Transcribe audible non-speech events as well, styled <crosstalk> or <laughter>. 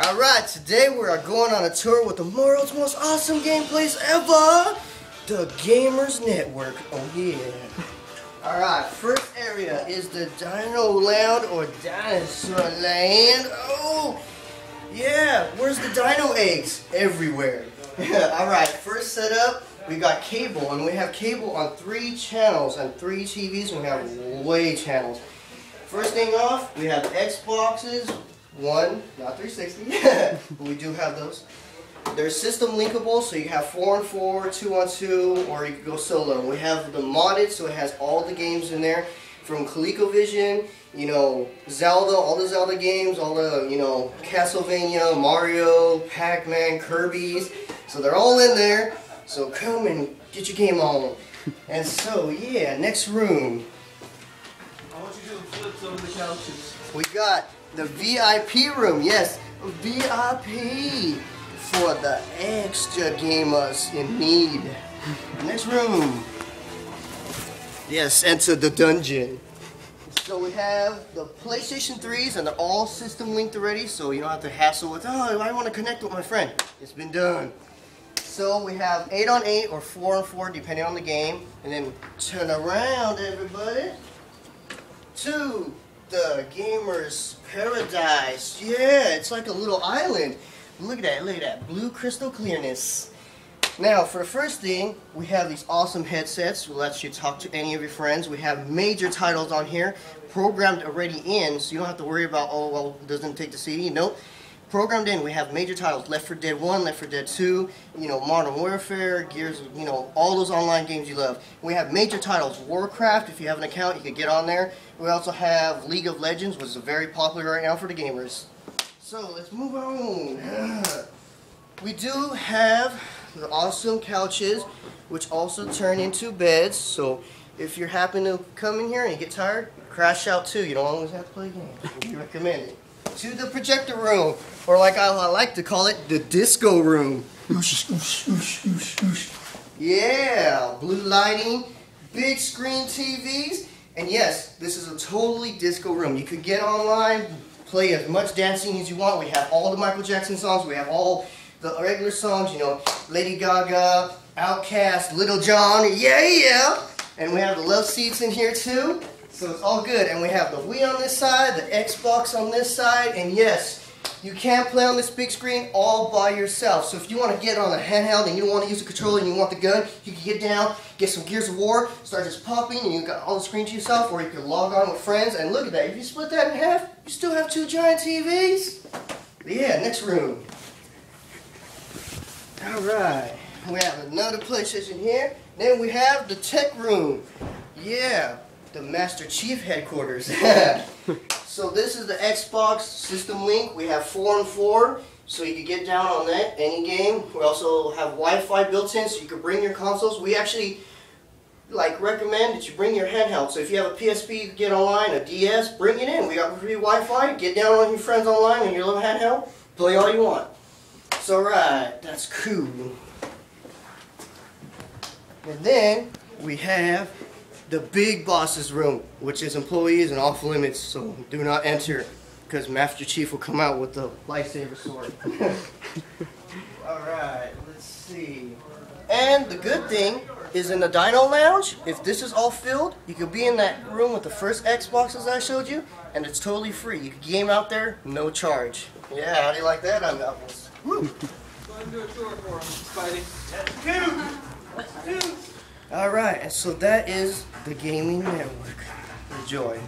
Alright, today we are going on a tour with the world's most awesome gameplays ever! The Gamers Network. Oh yeah. Alright, first area is the Dino Land or Dinosaur Land. Oh! Yeah, where's the dino eggs? Everywhere. <laughs> Alright, first setup, we got cable, and we have cable on three channels, and three TVs, and we have way channels. First thing off, we have Xboxes, one, not 360, <laughs> but we do have those. They're system linkable, so you have 4 on 4, 2 on 2, or you can go solo. We have the modded, so it has all the games in there, from ColecoVision, you know, Zelda, all the Zelda games, all the, you know, Castlevania, Mario, Pac-Man, Kirby's. So they're all in there, so come and get your game on. And so, yeah, next room. Want you to the couches. We got the VIP room, yes, VIP for the extra gamers in need. Next room. Yes, enter the dungeon. So we have the PlayStation 3s and they're all system linked already, so you don't have to hassle with, oh, I want to connect with my friend. It's been done. So we have 8 on 8 or 4 on 4 depending on the game. And then turn around everybody to the Gamer's Paradise. Yeah, it's like a little island. Look at that, look at that. Blue crystal clearness. Now, for the first thing, we have these awesome headsets. We'll let you talk to any of your friends. We have major titles on here, programmed already in, so you don't have to worry about, oh, well, it doesn't take the CD. Nope. Programmed in, we have major titles, Left 4 Dead 1, Left 4 Dead 2, you know, Modern Warfare, Gears, you know, all those online games you love. We have major titles, Warcraft, if you have an account, you can get on there. We also have League of Legends, which is very popular right now for the gamers. So, let's move on. We do have the awesome couches, which also turn into beds. So if you happen to come in here and you get tired, crash out too. You don't always have to play games. We recommend it. To the projector room, or like I, like to call it, the disco room. Yeah, blue lighting, big screen TVs, and yes, this is a totally disco room. You could get online, play as much dancing as you want. We have all the Michael Jackson songs. We have all the regular songs, you know, Lady Gaga, Outkast, Lil Jon, yeah, yeah. And we have the love seats in here too. So it's all good. And we have the Wii on this side, the Xbox on this side, and yes, you can play on this big screen all by yourself. So if you want to get on a handheld and you don't want to use the controller and you want the gun, you can get down, get some Gears of War, start just popping, and you got all the screen to yourself, or you can log on with friends. And look at that, if you split that in half, you still have two giant TVs. Yeah, next room. Alright, we have another PlayStation here. Then we have the tech room. Yeah, the Master Chief headquarters. <laughs> so this is the Xbox System Link. We have 4 and 4, so you can get down on that, any game. We also have Wi-Fi built in, so you can bring your consoles. We actually like recommend that you bring your handheld. So if you have a PSP, get online, a DS, bring it in. We got free Wi-Fi. Get down on your friends online on your little handheld. Play all you want. So right, that's cool. And then we have the big boss's room, which is employees and off limits, so do not enter, because Master Chief will come out with the lightsaber sword. <laughs> Alright, let's see. And the good thing is in the Dino Lounge, if this is all filled, you can be in that room with the first Xboxes I showed you, and it's totally free. You can game out there, no charge. Yeah, how do you like that on Apples? Woo! Go ahead and do a tour for him, Spidey. Alright, so that is the Gaming Network. Enjoy.